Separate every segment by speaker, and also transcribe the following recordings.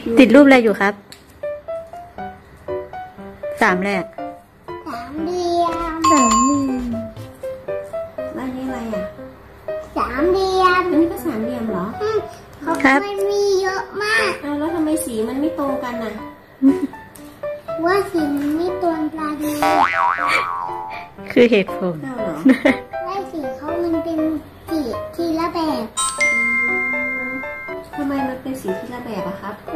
Speaker 1: คิว
Speaker 2: ติดรูปอะไรอยู่ครับ สามแรก
Speaker 3: สามเหลี่ยม
Speaker 2: สามเหลี่ยม
Speaker 1: ๆแล้วอันนี้อะไรอะ
Speaker 3: สามเหลี่ยม
Speaker 1: อันนี้ก็สามเหลี่ยมเหรอ
Speaker 3: อืมเขามันมีเยอะมาก
Speaker 1: อ้าวแล้วทำไมสีมันไม่ตรงกันน่ะ
Speaker 3: ว่าสีมันไม่ตรงกันเลย
Speaker 2: คือเหตุผล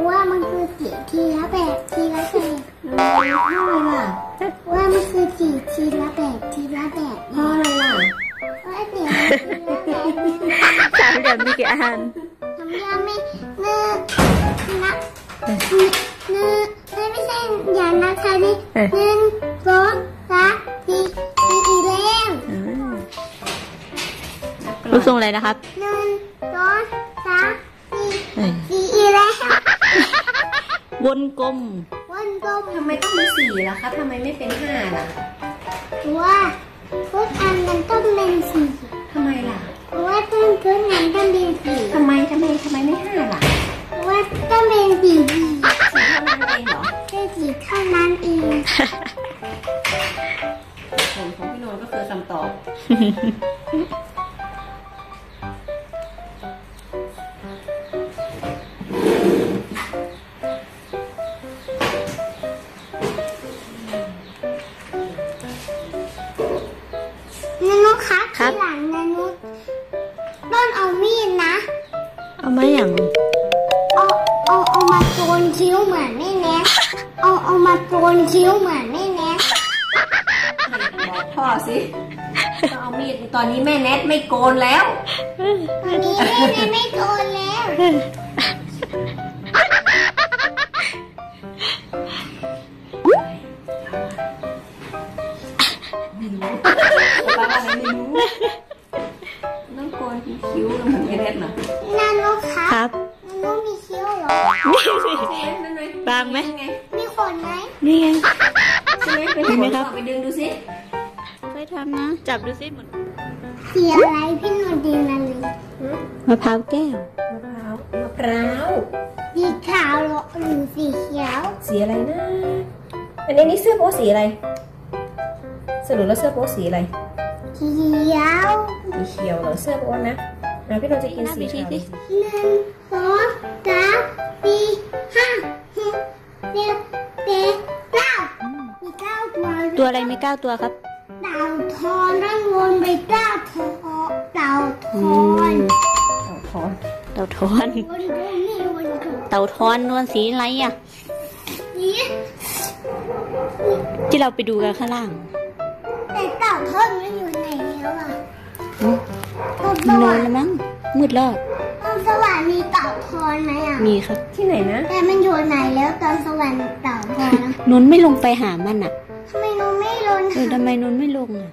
Speaker 1: ว่า
Speaker 3: มัน
Speaker 1: คื
Speaker 3: อสีทีละแบบทีละแบบ
Speaker 1: แล้วทำไมล่ะ
Speaker 3: ว่ามันคือสีทีละแบบทีละแบบ
Speaker 1: เพราะอะไรล่ะ
Speaker 3: ว่าสีมันทีละแบบ
Speaker 2: สามเหลี่ยมมีกี่อัน
Speaker 3: ทำยังไม่เนื้อนะเนื้อไม่ใช่อย่านะคะนี่
Speaker 2: เอ้ย
Speaker 3: หนึ่งสองสามสี่สี่เล่ม
Speaker 2: รูปทรงอะไรนะครับ
Speaker 3: หนึ่งสอง
Speaker 2: วนกลม
Speaker 3: วันกลม
Speaker 1: ทำไมต้องเป็นสี่ล่ะครับทำไมไม่เป็นห้าล่ะ
Speaker 3: เพราะว่าทุกอันมันต้องเป็นสี
Speaker 1: ทำไมล่ะ
Speaker 3: เพราะว่าต้นทุกอันต้องเป็นสี
Speaker 1: ทำไมทำไมทำไมไม่ห้าล่ะ
Speaker 3: เพราะว่าต้องเป็นสี
Speaker 1: สีเท่านั้นเองเหรอ
Speaker 3: เป็นสีเท่านั้นเอง
Speaker 1: ผลของพี่นนท์ก็คือคำตอบ
Speaker 3: เอามีดนะ
Speaker 2: เอามาอย่าง
Speaker 3: เอาเอาเอามาโกนคิ้วเหมือนแม่แนทเอาเอามาโกนคิ้วเหมือนแม่แนท
Speaker 1: บอกพ่อสิต้องเอามีดตอนนี้แม่แนทไม่โกนแล้ว
Speaker 3: ตอนนี้แม่แนทไม่โกนแล้ว
Speaker 1: ป้าอะไรไม่รู้ ต้องโกนคิ้วเหมือนแม่แนทเหรอ
Speaker 3: นานุคะ
Speaker 2: ครับ
Speaker 3: นานุมีคิ้วเหรอ
Speaker 1: นั่นไง
Speaker 2: บางไหม
Speaker 1: ไง
Speaker 3: มีขนไหม
Speaker 2: นี่ไง
Speaker 1: ใช่ไหมไป
Speaker 2: มีไหมครับ
Speaker 1: ไปดึงดูสิ
Speaker 2: เคยทำนะ จับดูสิเหมือน
Speaker 3: สีอะไรพี่หนูดีนาลี
Speaker 2: มะพร้าวแก้ว
Speaker 1: มะพร้าวมะพร้าว
Speaker 3: สีขาวเหรอหรือสีเขียว
Speaker 1: สีอะไรนะอันนี้นี่เสื้อโป๊สีอะไรสรุปแล้วเสื้อโป๊สีอะไร
Speaker 3: เขียว
Speaker 1: สี เขียวเหรอเสื้อโป๊นะนะพี่เราจะกินสี
Speaker 2: อีกที
Speaker 1: ขาว
Speaker 2: สิ
Speaker 3: หนึ่งสองสามสี่ห้าหกเจ็ดแปดเก้ามีเก้าตัว
Speaker 2: ตัวอะไรมีเก้าตัวครับ
Speaker 3: เต่าทอนนั่งวนไปเก้าทอเต่าทอน
Speaker 1: เอาถอน
Speaker 2: เต่าทอน
Speaker 3: วนตรงนี้วนตรง
Speaker 2: เต่าทอนนวลสีอะไรอะ
Speaker 3: นี้
Speaker 2: ที่เราไปดูกันข้างล่าง
Speaker 3: แต่เต่าทอนมันอยู่ไหนแล้วอะ
Speaker 2: อืม
Speaker 3: ต้นส
Speaker 2: มันนอ
Speaker 3: วร
Speaker 2: น
Speaker 3: ร
Speaker 2: แล้ว
Speaker 3: ค์
Speaker 2: มั้งมืดแล้ว
Speaker 3: ต้นสวรรค์มีเต่าทอนไหมอะ
Speaker 2: มีครับ
Speaker 1: ที่ไหนนะ
Speaker 3: แต่มันอยู่ไหนแล้วตอนสวรรค์เต่าทอนอะ
Speaker 2: นนท์ไม่ลงไปหามันอะ
Speaker 3: ทำไมหนูไม่ลน
Speaker 2: เออทำไมนนท์ไม่ลงอะ